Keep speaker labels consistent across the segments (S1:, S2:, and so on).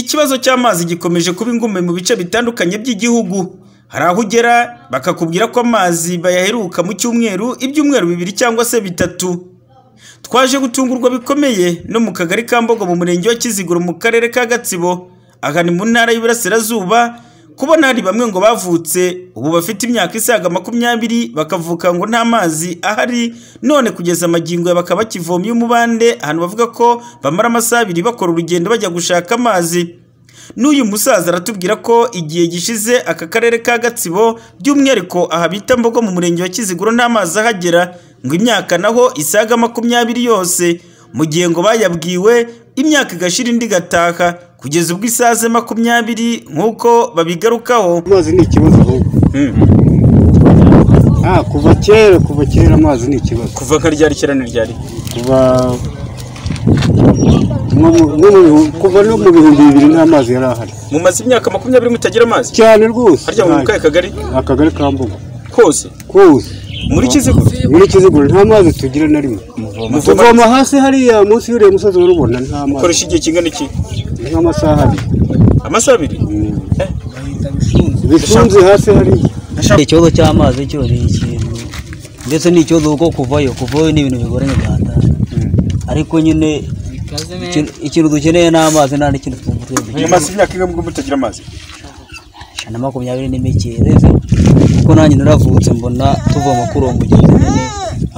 S1: ikibazo cy'amazi gikomeje kuba ingume mu bice bitandukanye by'igihugu. Hari aho ugera bakakubwira ko amazi bayaheruka mu cyumweru ibyumweru bibiri cyangwa se bitatu. Twaje gutungurwa bikomeye no mu kagari ka mbogo mu murenge wa kiziguro mu karere ka gatsibo aha ni mu ntara y'iburasirazuba kubona hari bamwe ngo bavutse ubu bafite imyaka isaga makumyabiri bakavuka ngo nta mazi ahari none kugeza amagingo bakaba bakivomye umubande ahantu bavuga ko bamara amasaha abiri bakora urugendo bajya gushaka amazi. N'uyu musaza aratubwira ko igihe gishize aka karere ka gatsibo by'umwihariko aha bita mbogo mu murenge wa kiziguro nta mazi ahagera ngo imyaka naho isaga makumyabiri yose. Mu gihe ngo bayabwiwe imyaka igashira indi igataha. Kugeza ubwo isaze makumyabiri nk'uko babigarukaho.
S2: Amazi ni ikibazo ahubwo. Ah kuva kera kuva kera amazi ni ikibazo.
S1: Kuva nka ryari kera ni ryari?
S2: Kuva no mu bihumbi bibiri nta mazi yari ahari.
S1: Mumaze imyaka makumyabiri mutagira amazi?
S2: Cyane rwose.
S1: Harya mu kahe kagari
S2: akagari ka mbuga.
S1: Kose?
S2: Kose.
S1: Muri kiziguro?
S2: Muri kiziguro nta mazi tugira na rimwe. Tuvoma hasi hariya munsi y'uriya musozi urabona nta mazi.
S1: Ukoresha igihe kingana iki?
S2: Nk'amasaha abiri.
S1: Amasaha abiri.
S2: Bifunze hasi hariya
S3: ikibazo cy'amazi cyo ni ikintu. Ndetse n'ikibazo kuko kuvayo. Kuvayo ni ibintu bigoranye cyane ariko nyine ikintu- dukeneye ni amazi nta n'ikintu twumva twebwe
S1: mumaze imyaka ingahe ngo mutagira amazi.
S3: Ijana na makumyabiri n'imike rero kuko nanjye naravutse mbona tuvoma kuri uwo mugezi nyine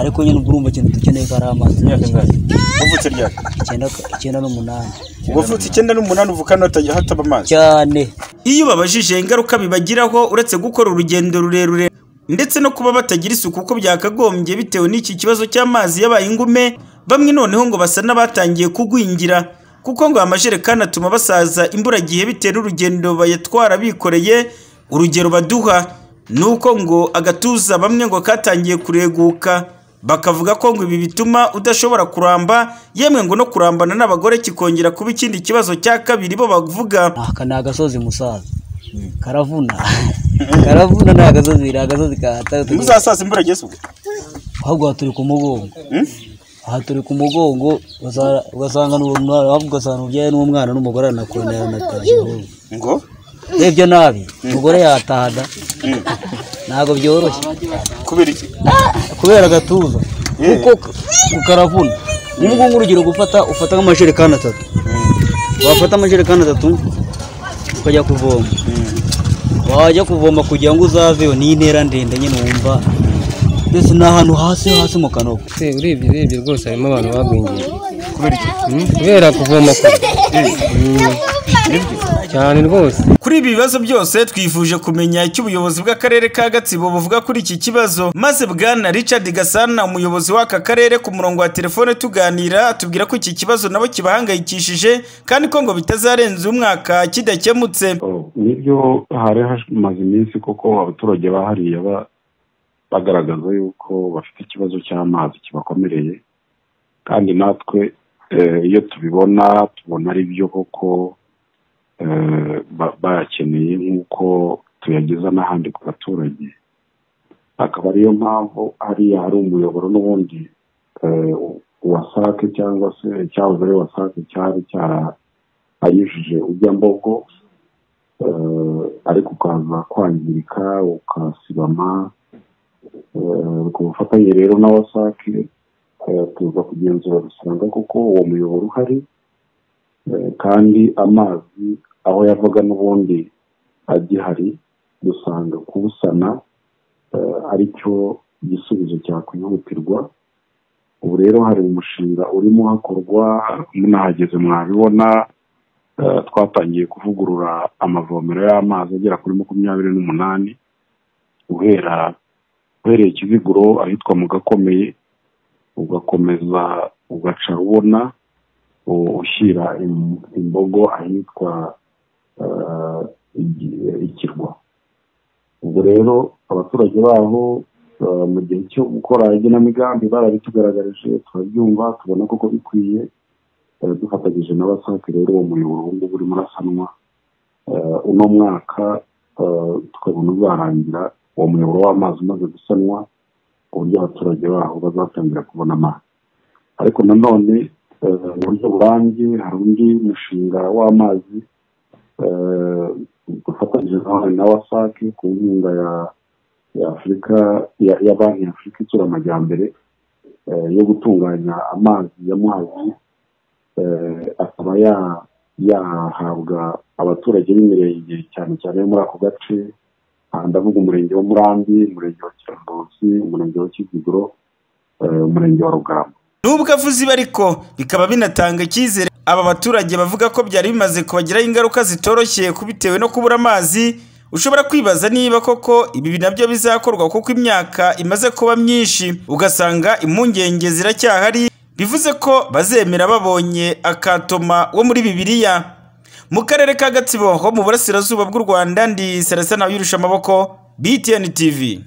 S3: ariko nyine ubwo urumva ikintu dukeneye ko ari amazi.
S1: Imyaka ingahe? Wavutse ryari
S3: icyenda icyenda n'umunani.
S1: Wavutse icyenda n'umunani uvuka hano hataba amazi
S3: cyane.
S1: Iyo babajije ingaruka bibagiraho uretse gukora urugendo rurerure ndetse no kuba batagira isuku uko byakagombye bitewe n'iki kibazo cy'amazi yabaye ingume bamwe noneho ngo basa n'abatangiye kugwingira. Kuko ngo amajerekani atuma basaza imburagihe bitewe n'urugendo bayatwara bikoreye urugero baduha. Ni uko ngo agatuza bamwe ngo katangiye kureguka. Bakavuga ko ngo ibi bituma udashobora kuramba yemwe ngo no kurambana n'abagore kikongera kuba ikindi kibazo cya kabiri bo bavuga.
S3: Aka ni agasozi musaza. Karavuna. Karavuna ni agasozi ni agasozi kahatari
S1: muzasaza imburagihe se ubwo
S3: ahubwo aha turi ku mugongo. Aha turi ku mugongo ugasanga- ugasanga ni umuntu ugasanga ubyaye n'umwana n'umugore aranakubona yaranatashye ahubwo
S1: ngo?
S3: Urebye nabi. Umugore yatahada ntabwo byoroshye.
S1: Kubera iki?
S3: Kubera agatuza. Kuko k- karavuna nk'ubwo nk'urugero gufata ufata nk'amajerekani atatu. Wafata amajerekani atatu ukajya kuvoma. Wajya kuvoma kugira ngo uzaveyo ni intera ndende nyine wumva. Mbese ni ahantu hasi hasi mu kanogo.
S4: Se, urebye urebye rwose harimo abantu bagwingiye. Mm, kubera kuvoma kure. Cyane rwose.
S1: Kuri ibi bibazo byose twifuje kumenya icyo ubuyobozi bw'akarere ka gatsibo buvuga kuri iki kibazo maze bwana richard gasana umuyobozi w'aka karere ku murongo wa telefone tuganira atubwira ko iki kibazo nabo kibahangayikishije kandi ko ngo bitazarenza umwaka kidakemutse.
S5: Nibyo hari hamaze iminsi koko abaturage bahariye ba- bagaragaza yuko bafite ikibazo cy'amazi kibakomereye. Kandi natwe eh, iyo tubibona tubona ari byo koko bayakeneye nk'uko tuyageza n'ahandi ku baturage. Akaba ariyo mpamvu hariya hari umuyoboro n'ubundi eh, wasake cyangwa se cyahoze ari wasake cyari cyarayujije ujya mbogo eh, ariko ukaza kwangirika ukasibama eh, ku bufatanye rero na wasake eh, tuza kugenzura dusanga koko uwo muyoboro uhari. eh, kandi amazi aho yavaga n'ubundi agihari dusanga kuwusana eh, ari cyo gisubizo cyakwihutirwa ubu rero hari umushinga urimo hakorwa munahageze mwabibona eh, twatangiye kuvugurura amavomero y'amazi agera kuri makumyabiri n'umunani guhera uhereye kiziguro ahitwa mu gakomeye ugakomeza ugaca ubona u- ushyira im- imbogo ahitwa igi- ikirwa. Ubwo rero abaturage baho eh, mu gihe cyo gukora igenamigambi barabitugaragarije turabyumva tubona koko bikwiye eh, dufatanyije n'abasake rero uwo muyoboro ubu ngubu urimo urasanwa uno mwaka tukabona uzarangira uwo muyoboro w'amazi umaze gusanwa ku buryo abaturage baho bazatangira kubona amazi. Ariko nanone buryo burambye hari undi mushinga w'amazi eh, dufatanyije na wasake ku nkunga ya afurika ya, banki ya afurika itsura amajyambere eh, yo gutunganya amazi ya muhazi eh, akaba ya- yahabwa abaturage b'imirenge cyane cyane muri ako gace ndavuga umurenge wa murambi umurenge wa kirandosi umurenge wa kiziguro eh, umurenge wa rugarama
S1: nubwo avuze ibi ariko bikaba binatanga icyizere. Aba baturage bavuga ko byari bimaze kubagiraho ingaruka zitoroshye ku bitewe no kubura amazi. Ushobora kwibaza niba koko ibi na byo bizakorwa kuko imyaka imaze kuba myinshi. Ugasanga impungenge ziracyahari. Bivuze ko bazemera babonye akatoma wo muri bibiliya. Mu karere ka gatsibo ho mu burasirazuba bw'u rwanda ndi serasa nawe yurusha amaboko btn tv